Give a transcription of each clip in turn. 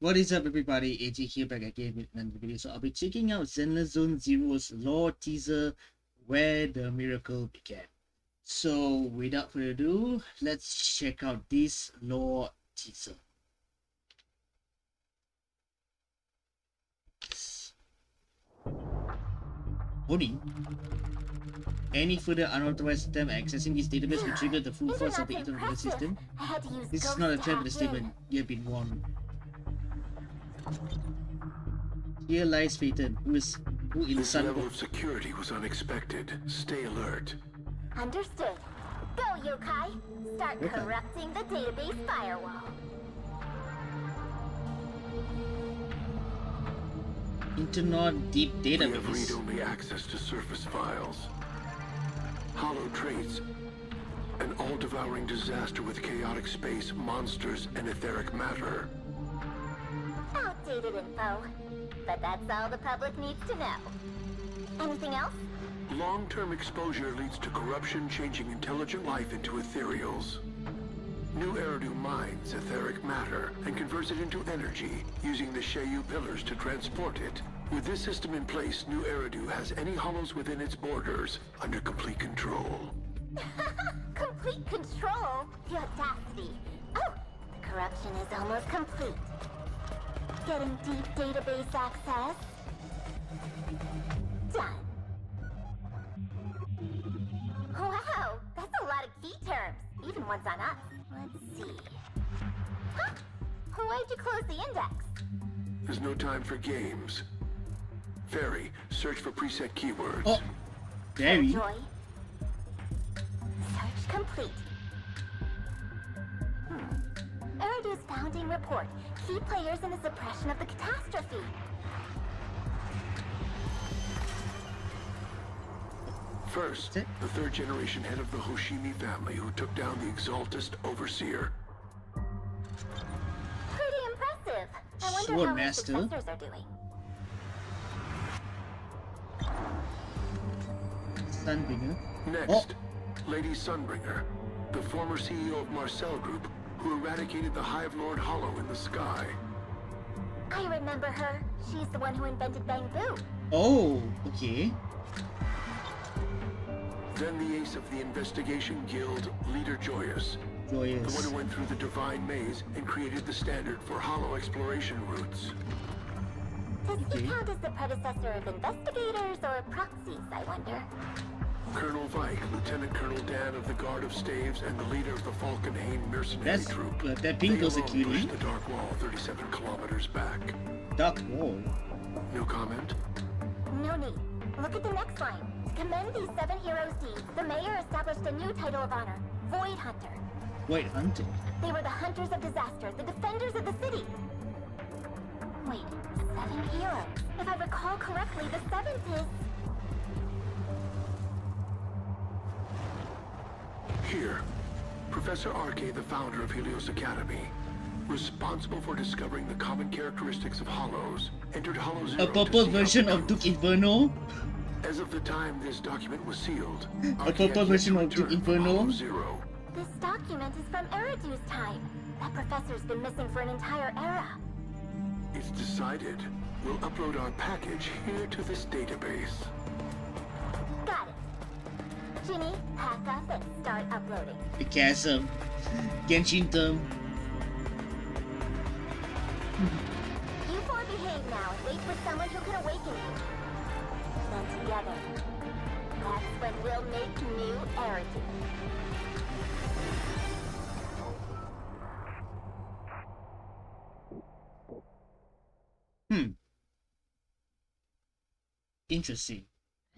What is up everybody, AJ here back again with another video. So I'll be checking out Zenless Zone Zero's lore teaser, Where the Miracle Began. So without further ado, let's check out this lore teaser. Warning. Any further unauthorized attempt at accessing this database will trigger the full force of the internal system. This is not a threat but a statement. You have been warned. Here lies Phaethon, who is who in This Sun level of security was unexpected. Stay alert. Understood. Go, yokai. Start Yokai. corrupting the database firewall. Internet Deep We have Database. read-only access to surface files. Hollow traits. An all-devouring disaster with chaotic space, monsters, and etheric matter. Outdated oh, info. But that's all the public needs to know. Anything else? Long-term exposure leads to corruption, changing intelligent life into ethereals. New Eridu mines etheric matter and converts it into energy, using the Sheyu pillars to transport it. With this system in place, New Eridu has any hollows within its borders under complete control. Complete control? The audacity. Oh, the corruption is almost complete. Getting deep database access? Done. Wow, that's a lot of key terms, even ones on us. Let's see. Huh? Why'd you close the index? There's no time for games. Fairy, search for preset keywords. Oh, Barry. Joy. Search complete. Hmm. Eridu's founding report. Key players in the suppression of the catastrophe. First, the third generation head of the Hoshimi family who took down the Exaltist Overseer. Pretty impressive. I wonder Sword how master. his successors are doing. Sunbringer. Next, oh. Lady Sunbringer, the former CEO of Marcel Group, who eradicated the Hive Lord Hollow in the sky. I remember her. She's the one who invented Bangboo. Oh, okay. Then the ace of the Investigation Guild, Leader Joyous, the one who went through the Divine Maze and created the standard for hollow exploration routes. Does Okay. he count as the predecessor of investigators or proxies, I wonder? Colonel Vike, Lieutenant Colonel Dan of the Guard of Staves, and the leader of the Falkenhayn mercenary That's troop. uh, that They pink girl's a alone cutie. pushed the Dark Wall 37 kilometers back. Dark Wall. No comment? No need. Look at the next line. To commend these seven heroes' deeds, the mayor established a new title of honor, Void Hunter. White Hunter. They were the hunters of disaster, the defenders of the city. Wait, seven heroes. If I recall correctly, the seventh is... Here, Professor Arke, the founder of Helios Academy, responsible for discovering the common characteristics of hollows, entered Hollow Zero A to purple version of Duke. Inferno. As of the time this document was sealed, A Arke purple had yet version of Duke Inferno. Zero. This document is from Eridu's time. That professor's been missing for an entire era. It's decided. We'll upload our package here to this database. Got pack up and start uploading. The Chasm. Genshin term. You four behave now and wait for someone who can awaken you. Then together, that's when we'll make new Eridu. Hmm. Interesting.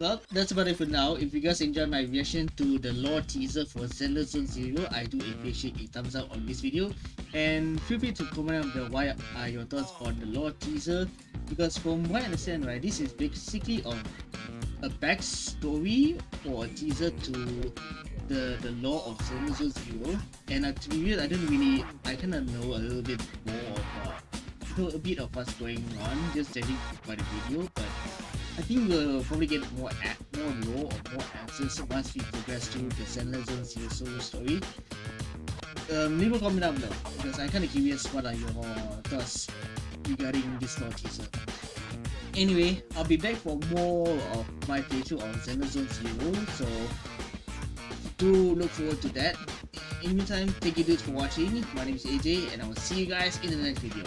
Well, that's about it for now. If you guys enjoyed my reaction to the lore teaser for Zenless Zone Zero, I do appreciate a thumbs up on this video. And feel free to comment on the why are your thoughts on the lore teaser. Because from what I understand, right, this is basically a, a backstory or a teaser to the the lore of Zenless Zone Zero. And uh, to be real, I don't really, I kind of know a little bit more uh, know a bit of what's going on just judging by the video, I think we'll probably get more more lore or more answers once we progress through the Zenless Zone Zero story. Um, leave a comment down below because I'm kind of curious what are your thoughts regarding this lore teaser. Anyway, I'll be back for more of my playthrough on Zenless Zone Zero, so do look forward to that. In the meantime, thank you dudes for watching. My name is AJ, and I will see you guys in the next video.